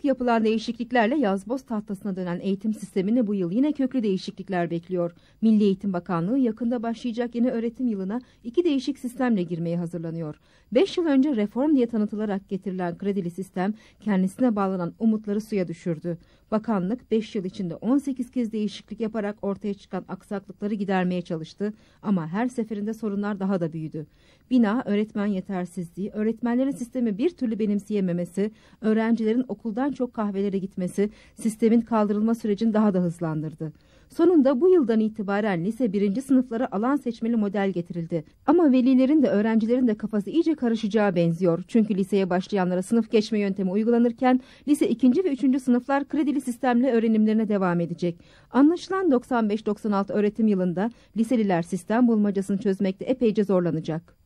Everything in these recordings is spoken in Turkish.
sık yapılan değişikliklerle yazboz tahtasına dönen eğitim sistemini bu yıl yine köklü değişiklikler bekliyor. Milli Eğitim Bakanlığı yakında başlayacak yeni öğretim yılına iki değişik sistemle girmeye hazırlanıyor. 5 yıl önce reform diye tanıtılarak getirilen kredili sistem kendisine bağlanan umutları suya düşürdü. Bakanlık 5 yıl içinde 18 kez değişiklik yaparak ortaya çıkan aksaklıkları gidermeye çalıştı ama her seferinde sorunlar daha da büyüdü. Bina, öğretmen yetersizliği, öğretmenlerin sistemi bir türlü benimseyememesi, öğrencilerin okuldan çok kahvelere gitmesi, sistemin kaldırılma sürecini daha da hızlandırdı. Sonunda bu yıldan itibaren lise birinci sınıflara alan seçmeli model getirildi. Ama velilerin de öğrencilerin de kafası iyice karışacağı benziyor. Çünkü liseye başlayanlara sınıf geçme yöntemi uygulanırken lise ikinci ve üçüncü sınıflar kredili sistemle öğrenimlerine devam edecek. Anlaşılan 95-96 öğretim yılında liseliler sistem bulmacasını çözmekte epeyce zorlanacak.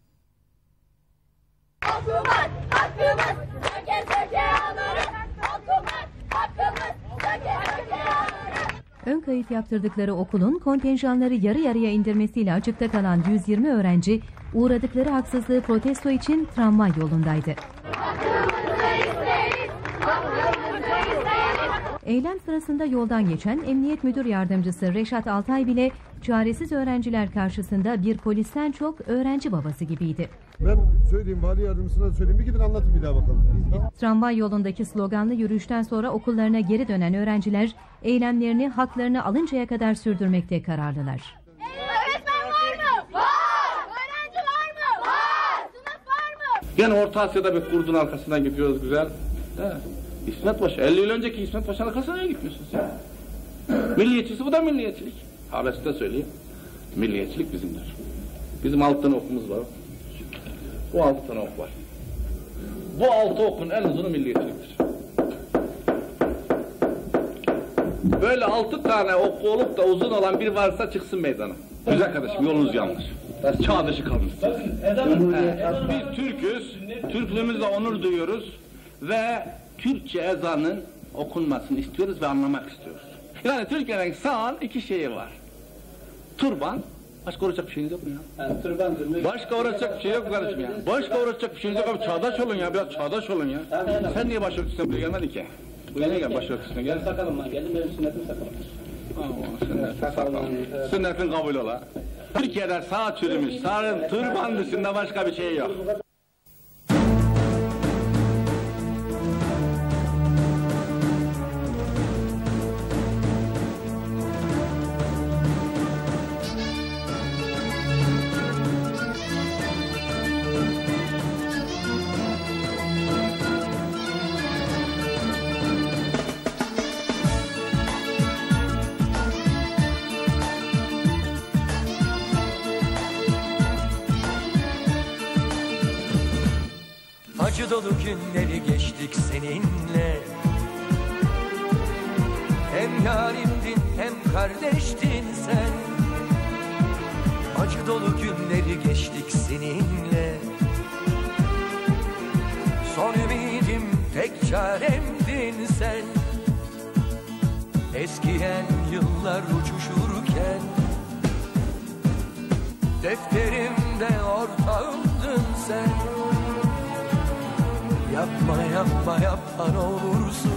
Ön kayıt yaptırdıkları okulun kontenjanları yarı yarıya indirmesiyle açıkta kalan 120 öğrenci uğradıkları haksızlığı protesto için tramvay yolundaydı. Eylem sırasında yoldan geçen Emniyet Müdür Yardımcısı Reşat Altay bile çaresiz öğrenciler karşısında bir polisten çok öğrenci babası gibiydi. Ben söyleyeyim vali yardımcısına söyleyeyim bir gidin anlatın bir daha bakalım. Tramvay yolundaki sloganlı yürüyüşten sonra okullarına geri dönen öğrenciler eylemlerini haklarını alıncaya kadar sürdürmekte kararlılar. Öğretmen var mı? Var. Öğrenci var mı? Var. Sınıf var mı? Gene Orta Asya'da bir kurdun arkasından gidiyoruz güzel. He. İsmet Paşa, 50 yıl önceki İsmet Paşa'nın arkasından niye gitmiyorsunuz ya? Milliyetçisi bu da milliyetçilik. Havesi de söyleyeyim. Milliyetçilik bizimdir. Bizim altı tane okumuz var. Bu altı tane ok var. Bu altı okun en uzunu milliyetçiliktir. Böyle altı tane oku olup da uzun olan bir varsa çıksın meydana. Güzel kardeşim yolunuz yanlış. Çağ dışı kalmışsınız. Biz Türk'üz, Türklüğümüzle onur duyuyoruz ve Türkçe ezanın okunmasını istiyoruz ve anlamak istiyoruz. Yani Türkiye'nin sağın iki şeyi var. Turban, başka uğraşacak bir şeyiniz yok mu ya? Başka uğraşacak bir şey yok kardeşim ya. Başka uğraşacak bir şeyiniz yok abi. Çağdaş olun ya, biraz çağdaş olun ya. Sen niye başörtüsüne buraya gelmedin ki? Buraya gel başörtüsüne gel. Sakalım ben geldim benim sünnetim sakalım. Sünnetin kabul ola. Türkiye'de sağ türümüz, sağın turban dışında başka bir şey yok. Acı dolu günleri geçtik seninle. Hem yarimdin hem kardeştin sen. Acı dolu günleri geçtik seninle. Son ümidim tek çaremdin sen. Eskiyen yıllar uçuşurken Defterimde ortağımdın sen Yapma yapma yapma olursun.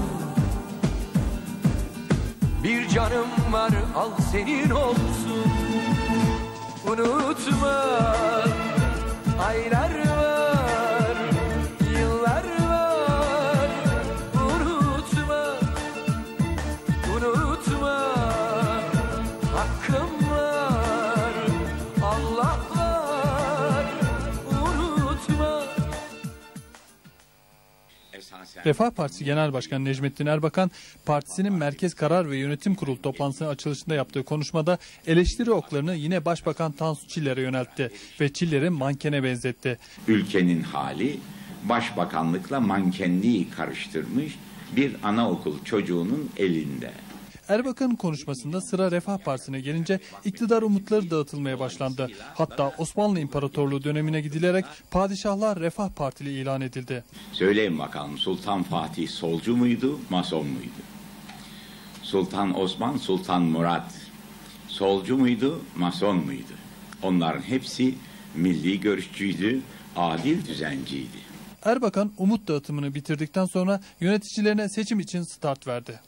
Bir canım var al senin olsun. Unutma aylar Refah Partisi Genel Başkanı Necmettin Erbakan, partisinin Merkez Karar ve Yönetim Kurulu toplantısının açılışında yaptığı konuşmada eleştiri oklarını yine Başbakan Tansu Çiller'e yöneltti ve Çiller'i mankene benzetti. ülkenin hali başbakanlıkla mankenliği karıştırmış bir anaokul çocuğunun elinde. Erbakan'ın konuşmasında sıra Refah Partisi'ne gelince iktidar umutları dağıtılmaya başlandı. Hatta Osmanlı İmparatorluğu dönemine gidilerek padişahlar Refah Partili ilan edildi. Söyleyin bakalım Sultan Fatih solcu muydu, mason muydu? Sultan Osman, Sultan Murat solcu muydu, mason muydu? Onların hepsi milli görüşçüydü, adil düzenciydi. Erbakan umut dağıtımını bitirdikten sonra yöneticilerine seçim için start verdi.